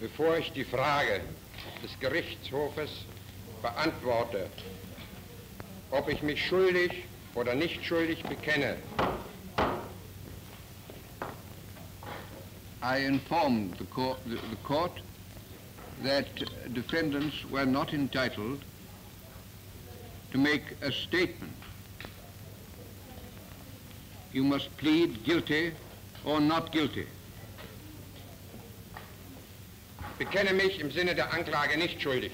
Bevor ich die Frage des Gerichtshofes beantworte, ob ich mich schuldig oder nicht schuldig bekenne, I informed the court, the, the court that defendants were not entitled to make a statement. You must plead guilty or not guilty. Bekenne mich im Sinne der Anklage nicht schuldig.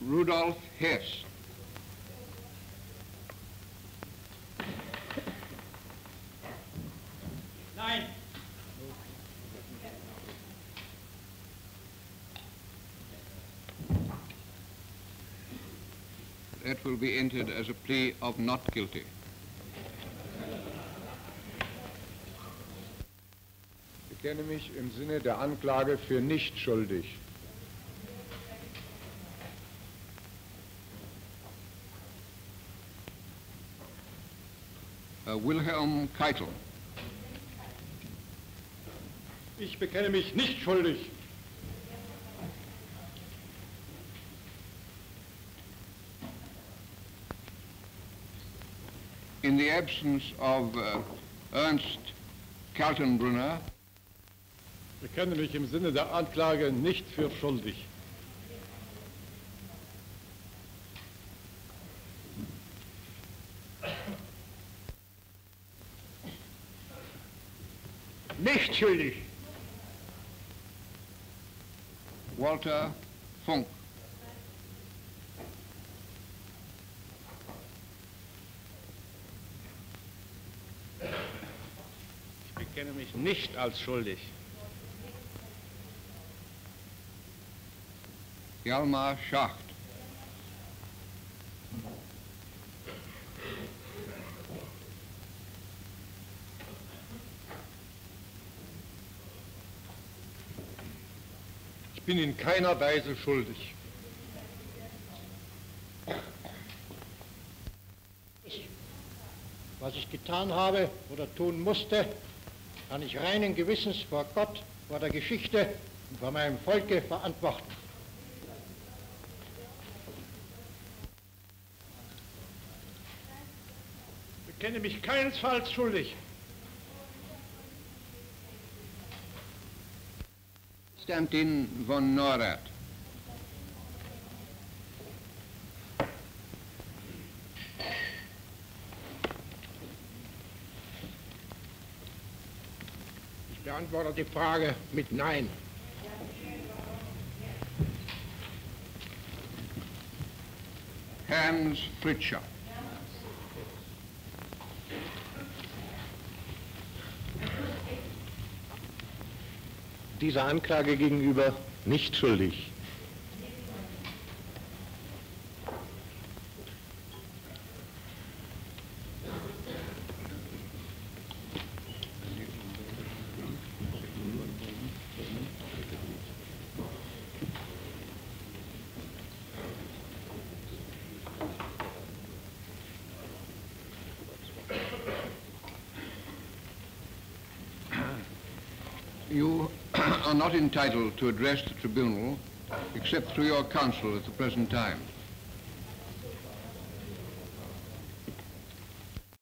Rudolf Hess. That will be entered as a plea of not guilty. Ich bekenne mich im Sinne der Anklage für nicht schuldig. Uh, Wilhelm Keitel. Ich bekenne mich nicht schuldig. In the absence of uh, Ernst Kaltenbrunner, Bekenne mich im Sinne der Anklage nicht für schuldig. Nicht schuldig. Walter Funk. Ich bekenne mich nicht als schuldig. Hjalmar Schacht. Ich bin in keiner Weise schuldig. Was ich getan habe oder tun musste, kann ich reinen Gewissens vor Gott, vor der Geschichte und vor meinem Volke verantworten. Ich bekenne mich keinesfalls schuldig. Konstantin von Neurath. Ich beantworte die Frage mit Nein. Hans Fritscher. Dieser Anklage gegenüber nicht schuldig. You are not entitled to address the tribunal except through your counsel at the present time.